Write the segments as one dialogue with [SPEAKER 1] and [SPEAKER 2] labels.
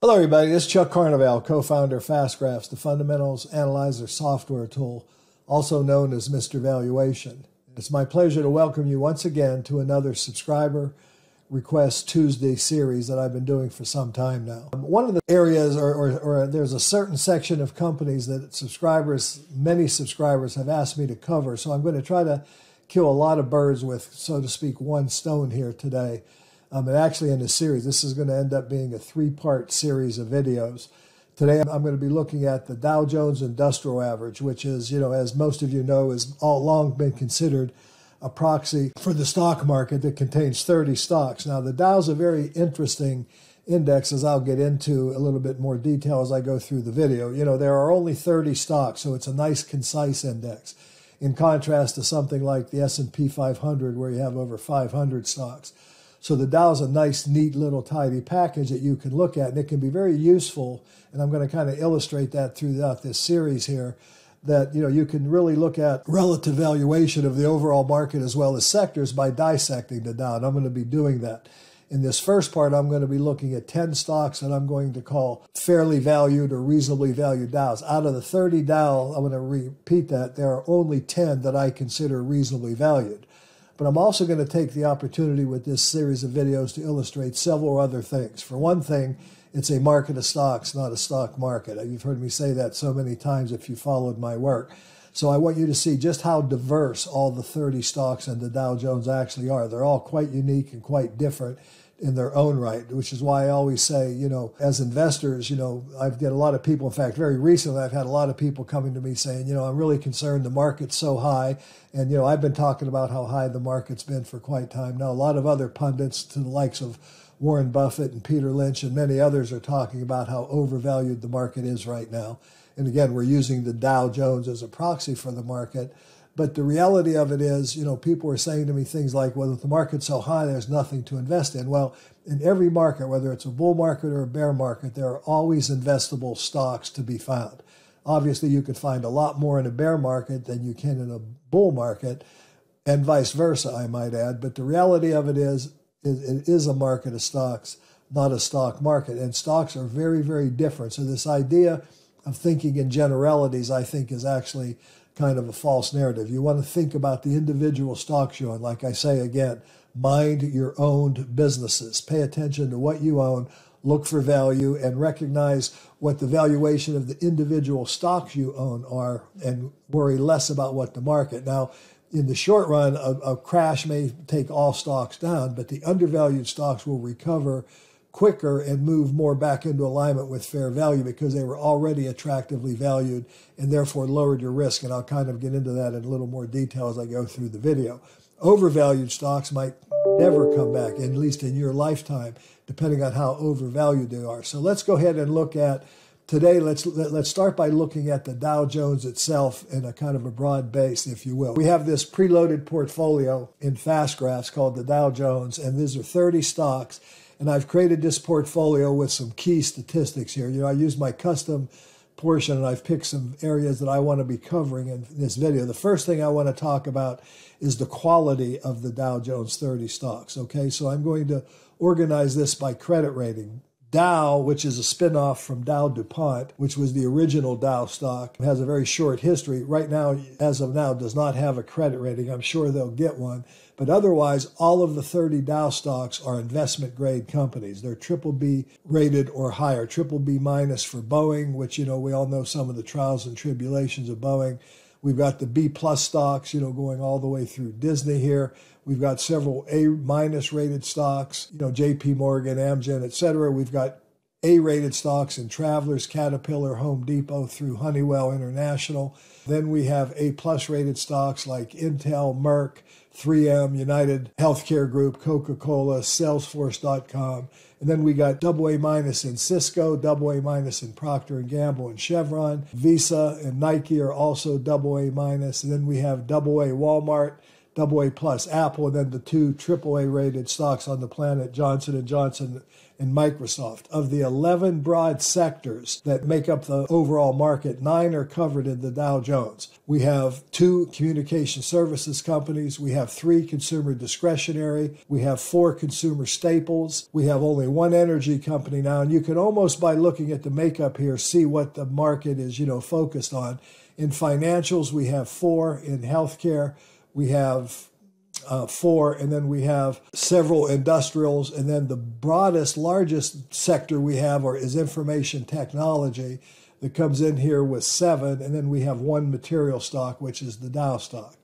[SPEAKER 1] Hello, everybody. This is Chuck Carnevale, co founder of FastGraphs, the fundamentals analyzer software tool, also known as Mr. Valuation. It's my pleasure to welcome you once again to another subscriber request Tuesday series that I've been doing for some time now. One of the areas, or, or, or, there's a certain section of companies that subscribers, many subscribers, have asked me to cover. So I'm going to try to kill a lot of birds with, so to speak, one stone here today. Um, and actually, in this series, this is going to end up being a three part series of videos. Today, I'm going to be looking at the Dow Jones Industrial Average, which is, you know, as most of you know, has all long been considered a proxy for the stock market that contains 30 stocks. Now, the Dow's a very interesting index, as I'll get into a little bit more detail as I go through the video. You know, there are only 30 stocks, so it's a nice, concise index. In contrast to something like the S&P 500, where you have over 500 stocks. So the Dow is a nice, neat little tidy package that you can look at, and it can be very useful. And I'm going to kind of illustrate that throughout this series here. That you know you can really look at relative valuation of the overall market as well as sectors by dissecting the Dow. And I'm going to be doing that. In this first part, I'm going to be looking at 10 stocks that I'm going to call fairly valued or reasonably valued Dows. Out of the 30 Dow, I'm going to repeat that, there are only 10 that I consider reasonably valued. But I'm also going to take the opportunity with this series of videos to illustrate several other things. For one thing, it's a market of stocks, not a stock market. You've heard me say that so many times if you followed my work. So I want you to see just how diverse all the 30 stocks in the Dow Jones actually are. They're all quite unique and quite different in their own right, which is why I always say, you know, as investors, you know, I've got a lot of people, in fact, very recently, I've had a lot of people coming to me saying, you know, I'm really concerned the market's so high. And, you know, I've been talking about how high the market's been for quite time now. A lot of other pundits to the likes of Warren Buffett and Peter Lynch and many others are talking about how overvalued the market is right now. And again, we're using the Dow Jones as a proxy for the market. But the reality of it is, you know, people are saying to me things like, well, if the market's so high, there's nothing to invest in. Well, in every market, whether it's a bull market or a bear market, there are always investable stocks to be found. Obviously, you could find a lot more in a bear market than you can in a bull market, and vice versa, I might add. But the reality of it is, it is a market of stocks, not a stock market. And stocks are very, very different. So, this idea of thinking in generalities, I think, is actually kind of a false narrative. You want to think about the individual stocks you own. Like I say again, mind your owned businesses. Pay attention to what you own, look for value, and recognize what the valuation of the individual stocks you own are, and worry less about what the market. Now, in the short run, a, a crash may take all stocks down, but the undervalued stocks will recover quicker and move more back into alignment with fair value because they were already attractively valued and therefore lowered your risk. And I'll kind of get into that in a little more detail as I go through the video. Overvalued stocks might never come back, at least in your lifetime, depending on how overvalued they are. So let's go ahead and look at today. Let's let's start by looking at the Dow Jones itself in a kind of a broad base, if you will. We have this preloaded portfolio in fast graphs called the Dow Jones, and these are 30 stocks and I've created this portfolio with some key statistics here. You know, I use my custom portion and I've picked some areas that I want to be covering in this video. The first thing I want to talk about is the quality of the Dow Jones 30 stocks. Okay, so I'm going to organize this by credit rating. Dow, which is a spinoff from Dow DuPont, which was the original Dow stock, has a very short history. Right now, as of now, does not have a credit rating. I'm sure they'll get one. But otherwise, all of the 30 Dow stocks are investment grade companies. They're triple B rated or higher, triple B minus for Boeing, which, you know, we all know some of the trials and tribulations of Boeing. We've got the B plus stocks, you know, going all the way through Disney here. We've got several A minus rated stocks, you know, JP Morgan, Amgen, et cetera. We've got A rated stocks in Travelers, Caterpillar, Home Depot through Honeywell International. Then we have A plus rated stocks like Intel, Merck, 3M, United Healthcare Group, Coca Cola, Salesforce.com. And then we got double A minus in Cisco, double A minus in Procter and Gamble and Chevron. Visa and Nike are also double A minus. And then we have double A Walmart, AA plus Apple, and then the two AAA rated stocks on the planet, Johnson and Johnson and Microsoft. Of the 11 broad sectors that make up the overall market, nine are covered in the Dow Jones. We have two communication services companies, we have three consumer discretionary, we have four consumer staples, we have only one energy company now, and you can almost by looking at the makeup here see what the market is, you know, focused on. In financials, we have four. In healthcare, we have uh, four, and then we have several industrials, and then the broadest, largest sector we have or is information technology that comes in here with seven, and then we have one material stock, which is the Dow stock.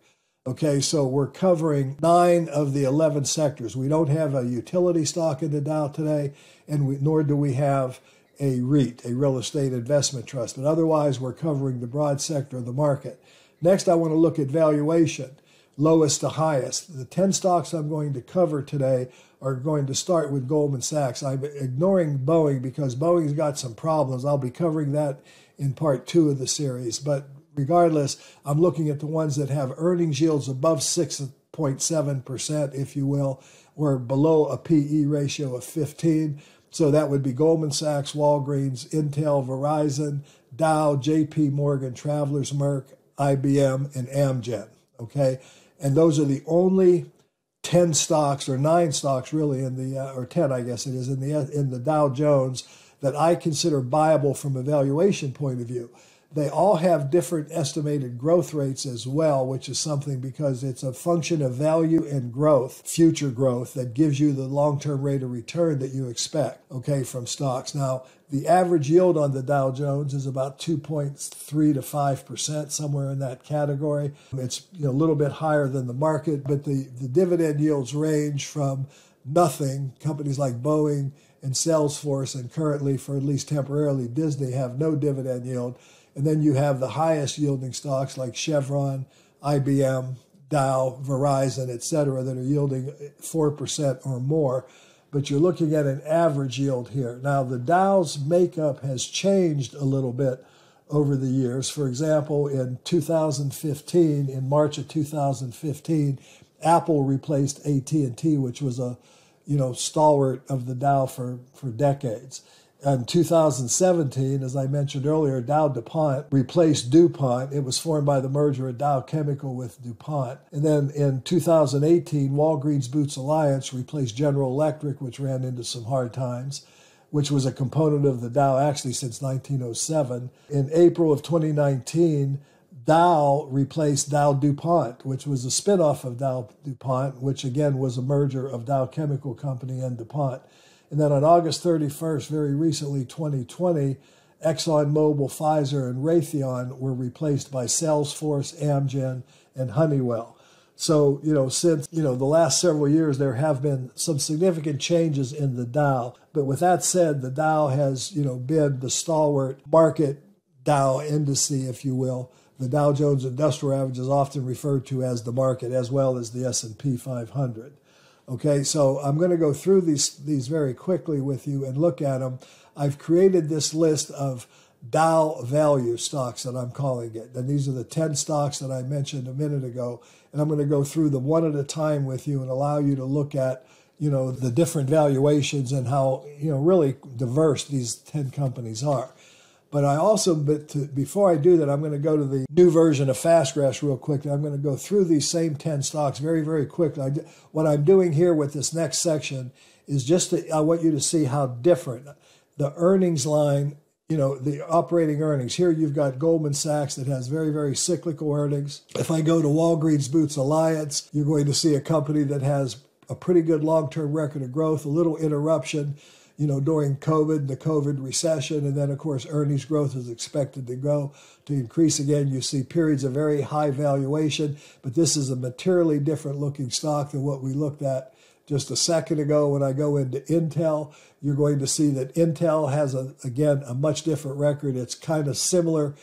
[SPEAKER 1] Okay, so we're covering nine of the 11 sectors. We don't have a utility stock in the Dow today, and we, nor do we have a REIT, a real estate investment trust. But otherwise, we're covering the broad sector of the market. Next, I want to look at valuation lowest to highest. The 10 stocks I'm going to cover today are going to start with Goldman Sachs. I'm ignoring Boeing because Boeing's got some problems. I'll be covering that in part two of the series. But regardless, I'm looking at the ones that have earnings yields above 6.7%, if you will, or below a PE ratio of 15. So that would be Goldman Sachs, Walgreens, Intel, Verizon, Dow, JP Morgan, Travelers, Merck, IBM, and Amgen. Okay and those are the only 10 stocks or nine stocks really in the uh, or 10 I guess it is in the in the Dow Jones that I consider viable from a valuation point of view. They all have different estimated growth rates as well, which is something because it's a function of value and growth, future growth, that gives you the long term rate of return that you expect, okay, from stocks. Now, the average yield on the Dow Jones is about 2.3 to 5%, somewhere in that category. It's a little bit higher than the market, but the, the dividend yields range from nothing, companies like Boeing and Salesforce, and currently, for at least temporarily, Disney have no dividend yield and then you have the highest yielding stocks like Chevron, IBM, Dow, Verizon, et cetera, that are yielding 4% or more. But you're looking at an average yield here. Now, the Dow's makeup has changed a little bit over the years. For example, in 2015, in March of 2015, Apple replaced AT&T, which was a you know stalwart of the Dow for, for decades in 2017, as I mentioned earlier, Dow DuPont replaced DuPont. It was formed by the merger of Dow Chemical with DuPont. And then in 2018, Walgreens Boots Alliance replaced General Electric, which ran into some hard times, which was a component of the Dow actually since 1907. In April of 2019, Dow replaced Dow DuPont, which was a spinoff of Dow DuPont, which again was a merger of Dow Chemical Company and DuPont. And then on August 31st, very recently, 2020, ExxonMobil, Pfizer, and Raytheon were replaced by Salesforce, Amgen, and Honeywell. So, you know, since, you know, the last several years, there have been some significant changes in the Dow. But with that said, the Dow has, you know, been the stalwart market Dow indice, if you will. The Dow Jones Industrial Average is often referred to as the market as well as the S&P 500. Okay, so I'm going to go through these these very quickly with you and look at them. I've created this list of Dow value stocks that I'm calling it. And these are the 10 stocks that I mentioned a minute ago. And I'm going to go through them one at a time with you and allow you to look at, you know, the different valuations and how, you know, really diverse these 10 companies are. But I also, but to, before I do that, I'm going to go to the new version of FastGraphs real quickly. I'm going to go through these same 10 stocks very, very quickly. I, what I'm doing here with this next section is just to, I want you to see how different the earnings line, you know, the operating earnings. Here you've got Goldman Sachs that has very, very cyclical earnings. If I go to Walgreens Boots Alliance, you're going to see a company that has a pretty good long term record of growth, a little interruption you know, during COVID, the COVID recession, and then of course earnings growth is expected to go to increase again. You see periods of very high valuation, but this is a materially different looking stock than what we looked at just a second ago. When I go into Intel, you're going to see that Intel has a again a much different record. It's kind of similar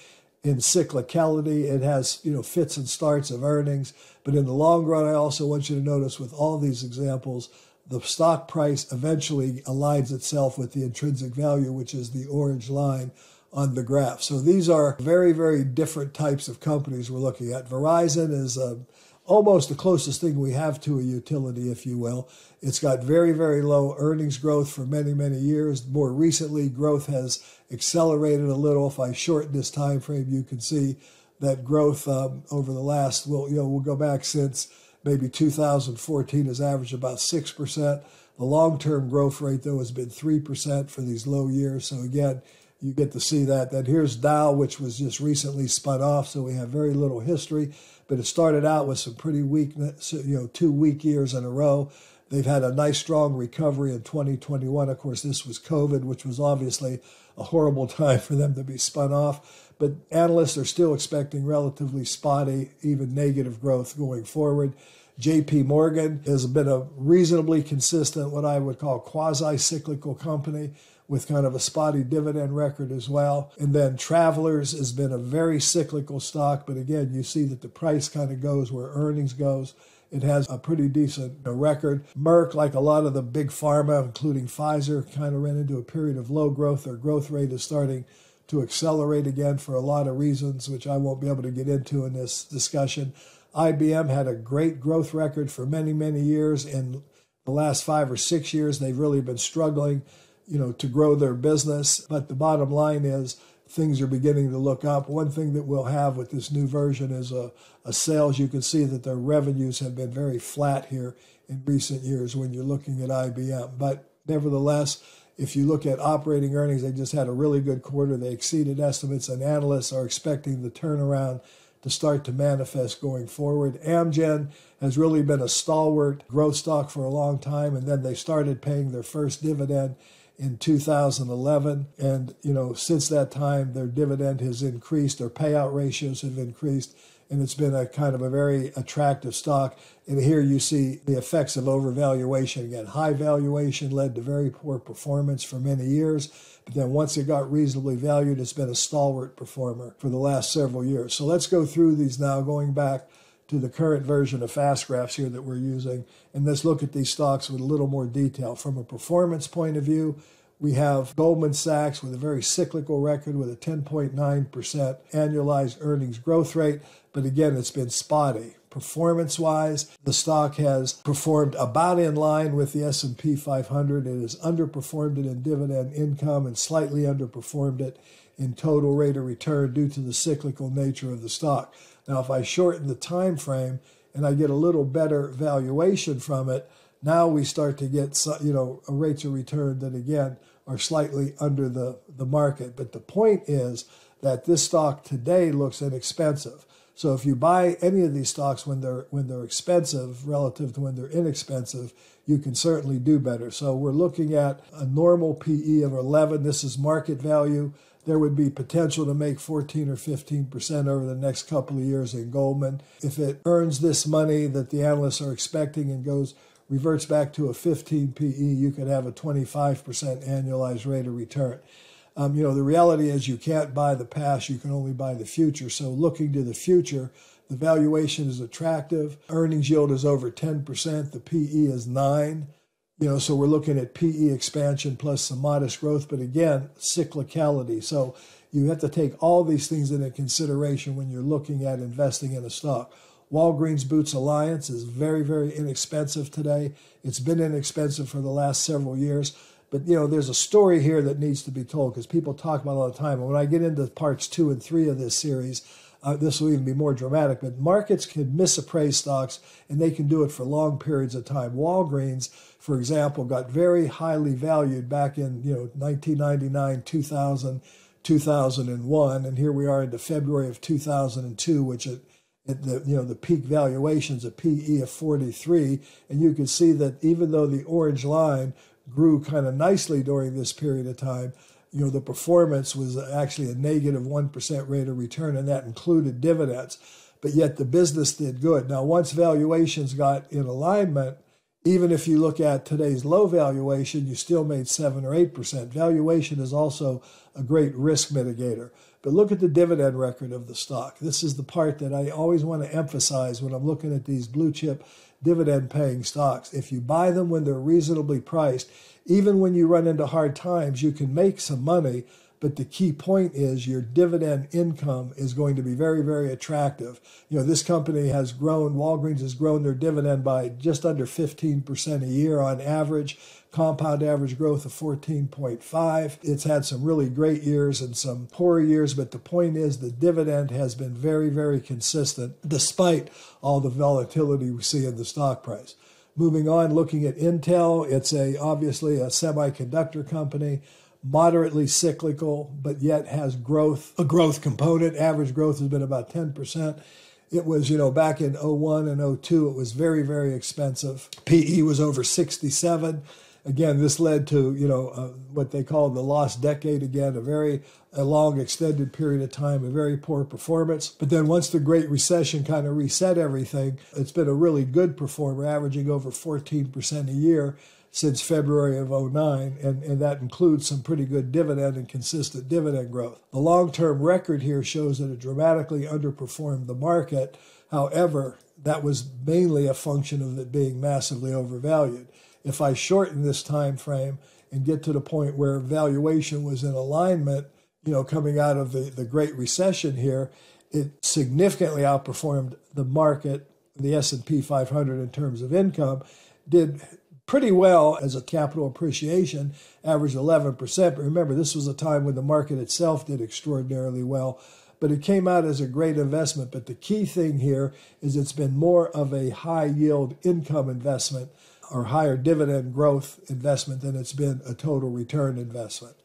[SPEAKER 1] in cyclicality. It has you know fits and starts of earnings, but in the long run, I also want you to notice with all these examples the stock price eventually aligns itself with the intrinsic value, which is the orange line on the graph. So these are very, very different types of companies we're looking at. Verizon is a almost the closest thing we have to a utility, if you will. It's got very, very low earnings growth for many, many years. More recently, growth has accelerated a little. If I shorten this time frame, you can see that growth um, over the last, well, you know, we'll go back since maybe 2014 has averaged about 6%. The long term growth rate, though, has been 3% for these low years. So, again, you get to see that. Then here's Dow, which was just recently spun off, so we have very little history. But it started out with some pretty weak, you know, two weak years in a row. They've had a nice, strong recovery in 2021. Of course, this was COVID, which was obviously a horrible time for them to be spun off. But analysts are still expecting relatively spotty, even negative growth going forward. JP Morgan has been a reasonably consistent, what I would call quasi cyclical company with kind of a spotty dividend record as well. And then Travelers has been a very cyclical stock, but again, you see that the price kind of goes where earnings goes. It has a pretty decent record. Merck, like a lot of the big pharma, including Pfizer, kind of ran into a period of low growth. Their growth rate is starting to accelerate again for a lot of reasons, which I won't be able to get into in this discussion. IBM had a great growth record for many, many years. In the last five or six years, they've really been struggling you know, to grow their business. But the bottom line is things are beginning to look up. One thing that we'll have with this new version is a, a sales. You can see that their revenues have been very flat here in recent years when you're looking at IBM. But nevertheless, if you look at operating earnings, they just had a really good quarter. They exceeded estimates, and analysts are expecting the turnaround to start to manifest going forward. Amgen has really been a stalwart growth stock for a long time, and then they started paying their first dividend in 2011. And, you know, since that time, their dividend has increased, their payout ratios have increased, and it's been a kind of a very attractive stock. And here you see the effects of overvaluation. Again, high valuation led to very poor performance for many years. But then once it got reasonably valued, it's been a stalwart performer for the last several years. So let's go through these now, going back to the current version of fast graphs here that we're using. And let's look at these stocks with a little more detail. From a performance point of view, we have Goldman Sachs with a very cyclical record with a 10.9% annualized earnings growth rate. But again, it's been spotty. Performance wise, the stock has performed about in line with the S&P 500. It has underperformed it in dividend income and slightly underperformed it in total rate of return due to the cyclical nature of the stock. Now, if I shorten the time frame and I get a little better valuation from it, now we start to get you know rates of return that again are slightly under the, the market. But the point is that this stock today looks inexpensive. So if you buy any of these stocks when they're when they're expensive relative to when they're inexpensive, you can certainly do better. So we're looking at a normal PE of 11. This is market value there would be potential to make 14 or 15% over the next couple of years in Goldman. If it earns this money that the analysts are expecting and goes reverts back to a 15 PE, you could have a 25% annualized rate of return. Um, you know, the reality is you can't buy the past, you can only buy the future. So looking to the future, the valuation is attractive. Earnings yield is over 10%. The PE is 9. You know, so we're looking at PE expansion plus some modest growth, but again, cyclicality. So you have to take all these things into consideration when you're looking at investing in a stock. Walgreens Boots Alliance is very, very inexpensive today. It's been inexpensive for the last several years. But you know, there's a story here that needs to be told because people talk about it all the time. And when I get into parts two and three of this series, uh, this will even be more dramatic. But markets can misappraise stocks, and they can do it for long periods of time. Walgreens for example, got very highly valued back in you know 1999, 2000, 2001, and here we are into February of 2002, which it, the you know the peak valuations a PE of 43, and you can see that even though the orange line grew kind of nicely during this period of time, you know the performance was actually a negative one percent rate of return, and that included dividends. But yet the business did good. Now, once valuations got in alignment, even if you look at today's low valuation, you still made 7 or 8%. Valuation is also a great risk mitigator. But look at the dividend record of the stock. This is the part that I always want to emphasize when I'm looking at these blue chip dividend paying stocks. If you buy them when they're reasonably priced, even when you run into hard times, you can make some money. But the key point is your dividend income is going to be very, very attractive. You know, this company has grown, Walgreens has grown their dividend by just under 15% a year on average compound average growth of 14.5. It's had some really great years and some poor years, but the point is the dividend has been very, very consistent despite all the volatility we see in the stock price. Moving on, looking at Intel, it's a obviously a semiconductor company, moderately cyclical, but yet has growth, a growth component. Average growth has been about 10%. It was, you know, back in 01 and 02, it was very, very expensive. PE was over 67 again, this led to you know uh, what they call the lost decade again, a very a long extended period of time, a very poor performance. But then once the Great Recession kind of reset everything, it's been a really good performer, averaging over 14% a year since February of 09, and, and that includes some pretty good dividend and consistent dividend growth. The long term record here shows that it dramatically underperformed the market. However, that was mainly a function of it being massively overvalued if I shorten this time frame and get to the point where valuation was in alignment, you know, coming out of the, the Great Recession here, it significantly outperformed the market, the S&P 500 in terms of income, did pretty well as a capital appreciation, averaged 11%. But remember, this was a time when the market itself did extraordinarily well. But it came out as a great investment. But the key thing here is it's been more of a high yield income investment or higher dividend growth investment than it's been a total return investment.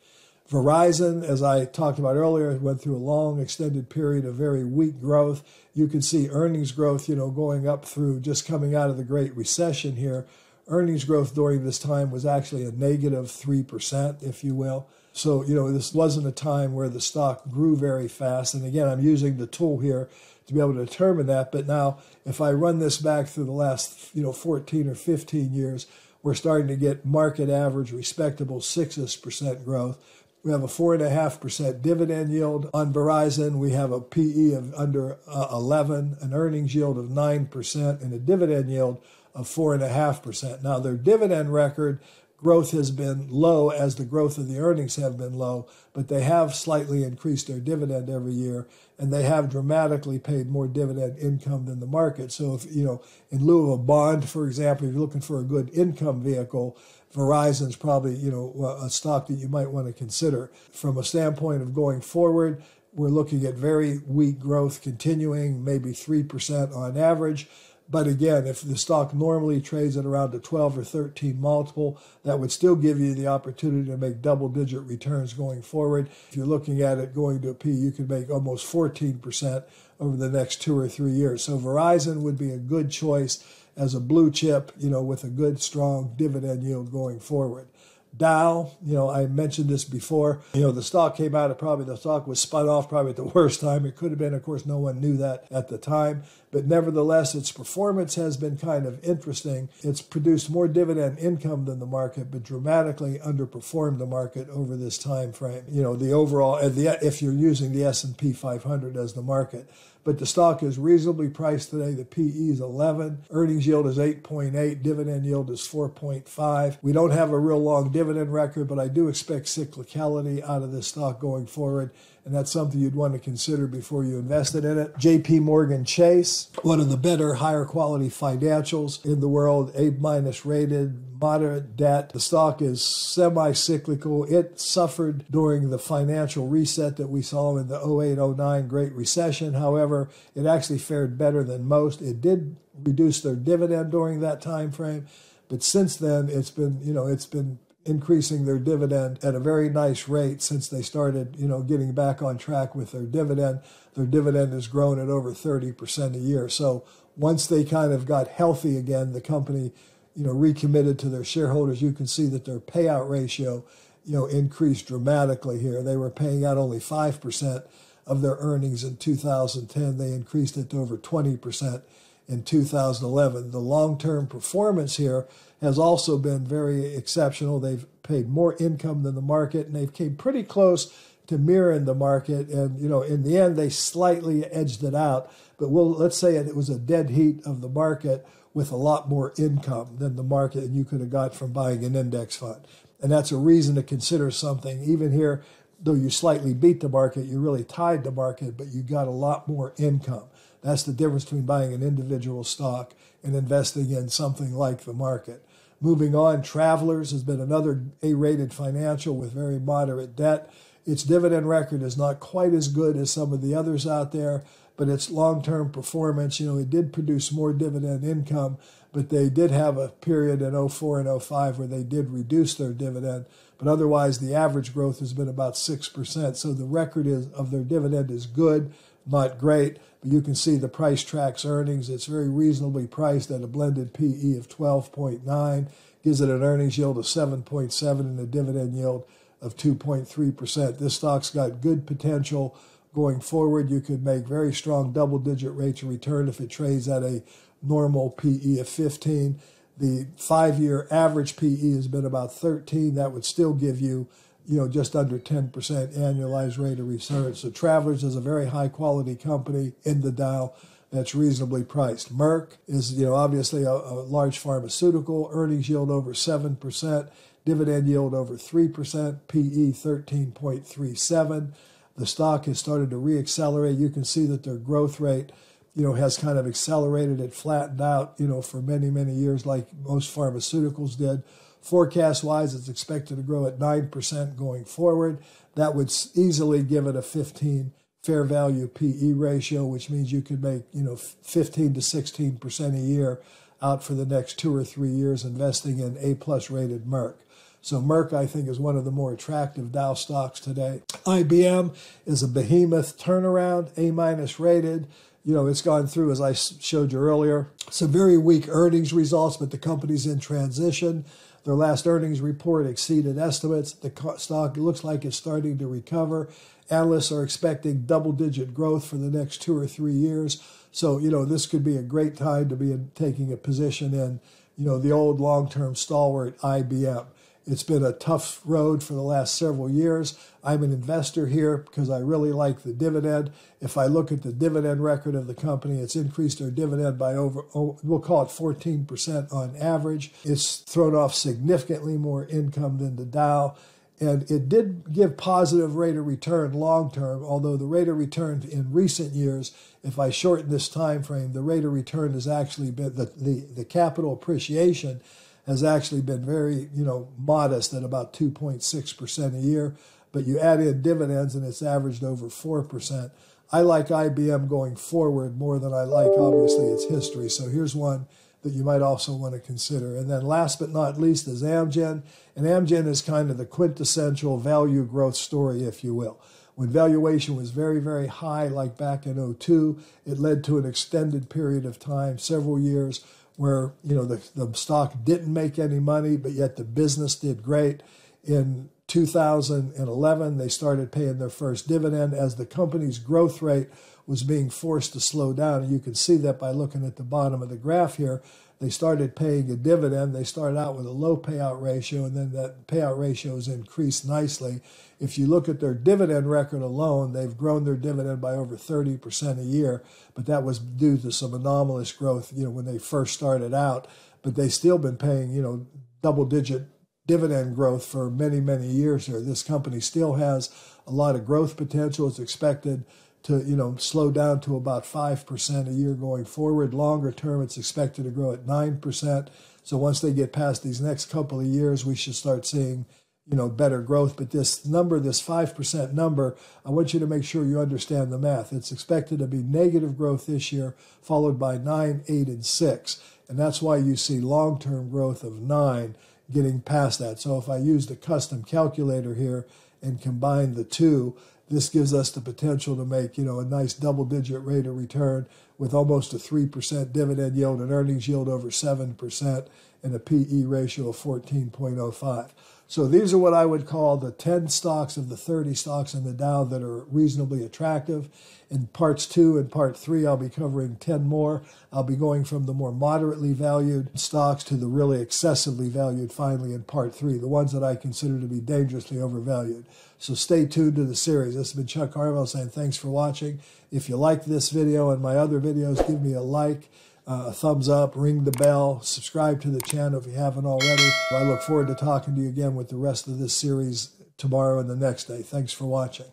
[SPEAKER 1] Verizon, as I talked about earlier, went through a long extended period of very weak growth. You can see earnings growth, you know, going up through just coming out of the Great Recession here. Earnings growth during this time was actually a negative 3%, if you will. So, you know, this wasn't a time where the stock grew very fast. And again, I'm using the tool here to be able to determine that. But now, if I run this back through the last, you know, 14 or 15 years, we're starting to get market average, respectable 6% growth. We have a 4.5% dividend yield on Verizon. We have a PE of under uh, 11, an earnings yield of 9%, and a dividend yield of 4.5%. Now, their dividend record growth has been low as the growth of the earnings have been low, but they have slightly increased their dividend every year and they have dramatically paid more dividend income than the market. So if you know, in lieu of a bond, for example, if you're looking for a good income vehicle, Verizon's probably you know a stock that you might want to consider. From a standpoint of going forward, we're looking at very weak growth continuing, maybe three percent on average. But again, if the stock normally trades at around a 12 or 13 multiple, that would still give you the opportunity to make double digit returns going forward. If you're looking at it going to a P, you could make almost 14% over the next two or three years. So Verizon would be a good choice as a blue chip, you know, with a good strong dividend yield going forward. Dow, you know, I mentioned this before. You know, the stock came out, of probably the stock was spun off probably at the worst time. It could have been, of course, no one knew that at the time. But nevertheless, its performance has been kind of interesting. It's produced more dividend income than the market, but dramatically underperformed the market over this time frame. You know, the overall, if you're using the S&P 500 as the market but the stock is reasonably priced today. The PE is 11, earnings yield is 8.8, dividend yield is 4.5. We don't have a real long dividend record, but I do expect cyclicality out of this stock going forward and that's something you'd want to consider before you invested in it. JP Morgan Chase, one of the better, higher quality financials in the world, A minus rated, moderate debt. The stock is semi cyclical. It suffered during the financial reset that we saw in the 08 09 Great Recession. However, it actually fared better than most. It did reduce their dividend during that time frame. But since then, it's been, you know, it's been increasing their dividend at a very nice rate since they started, you know, getting back on track with their dividend. Their dividend has grown at over 30% a year. So once they kind of got healthy again, the company, you know, recommitted to their shareholders. You can see that their payout ratio, you know, increased dramatically here. They were paying out only 5% of their earnings in 2010. They increased it to over 20% in 2011. The long term performance here has also been very exceptional. They've paid more income than the market, and they've came pretty close to mirroring the market. And you know, in the end, they slightly edged it out. But we'll let's say it was a dead heat of the market with a lot more income than the market and you could have got from buying an index fund. And that's a reason to consider something. Even here, though you slightly beat the market, you really tied the market, but you got a lot more income. That's the difference between buying an individual stock and investing in something like the market. Moving on, Travelers has been another A rated financial with very moderate debt. Its dividend record is not quite as good as some of the others out there, but its long term performance, you know, it did produce more dividend income, but they did have a period in 04 and 05 where they did reduce their dividend. But otherwise, the average growth has been about 6%. So the record is, of their dividend is good, not great, but you can see the price tracks earnings. It's very reasonably priced at a blended PE of 12.9, gives it an earnings yield of 7.7 and a dividend yield of 2.3%. This stock's got good potential going forward. You could make very strong double digit rates of return if it trades at a normal PE of 15. The five year average PE has been about 13. That would still give you, you know, just under 10% annualized rate of return. So Travelers is a very high quality company in the Dow that's reasonably priced. Merck is, you know, obviously a, a large pharmaceutical, earnings yield over 7%, dividend yield over 3%, PE 13.37. The stock has started to reaccelerate. You can see that their growth rate you know, has kind of accelerated it, flattened out, you know, for many, many years, like most pharmaceuticals did. Forecast wise, it's expected to grow at 9% going forward. That would easily give it a 15 fair value PE ratio, which means you could make, you know, 15 to 16% a year out for the next two or three years investing in A plus rated Merck. So Merck, I think, is one of the more attractive Dow stocks today. IBM is a behemoth turnaround, A minus rated you know, it's gone through, as I showed you earlier, some very weak earnings results, but the company's in transition. Their last earnings report exceeded estimates. The stock looks like it's starting to recover. Analysts are expecting double digit growth for the next two or three years. So, you know, this could be a great time to be in, taking a position in, you know, the old long term stalwart IBM. It's been a tough road for the last several years. I'm an investor here because I really like the dividend. If I look at the dividend record of the company, it's increased their dividend by over, oh, we'll call it 14% on average. It's thrown off significantly more income than the Dow. And it did give positive rate of return long term, although the rate of return in recent years, if I shorten this time frame, the rate of return has actually been the, the, the capital appreciation has actually been very, you know, modest at about 2.6% a year. But you add in dividends and it's averaged over 4%. I like IBM going forward more than I like, obviously, its history. So here's one that you might also want to consider. And then last but not least is Amgen. And Amgen is kind of the quintessential value growth story, if you will. When valuation was very, very high, like back in 02, it led to an extended period of time, several years, where you know the, the stock didn't make any money, but yet the business did great. In 2011, they started paying their first dividend as the company's growth rate was being forced to slow down. And you can see that by looking at the bottom of the graph here. They started paying a dividend. They started out with a low payout ratio, and then that payout ratio has increased nicely. If you look at their dividend record alone, they've grown their dividend by over 30% a year, but that was due to some anomalous growth, you know, when they first started out. But they've still been paying, you know, double digit dividend growth for many, many years here. This company still has a lot of growth potential. It's expected to, you know, slow down to about 5% a year going forward. Longer term, it's expected to grow at 9%. So once they get past these next couple of years, we should start seeing, you know, better growth. But this number, this 5% number, I want you to make sure you understand the math. It's expected to be negative growth this year, followed by 9, 8, and 6. And that's why you see long term growth of 9 getting past that. So if I use the custom calculator here and combine the two, this gives us the potential to make, you know, a nice double digit rate of return with almost a 3% dividend yield, and earnings yield over 7%, and a PE ratio of 14.05. So these are what I would call the 10 stocks of the 30 stocks in the Dow that are reasonably attractive. In parts two and part three, I'll be covering 10 more. I'll be going from the more moderately valued stocks to the really excessively valued finally in part three, the ones that I consider to be dangerously overvalued. So stay tuned to the series. This has been Chuck Carnevale saying thanks for watching. If you like this video and my other videos, give me a like Uh, a thumbs up, ring the bell, subscribe to the channel if you haven't already. I look forward to talking to you again with the rest of this series tomorrow and the next day. Thanks for watching.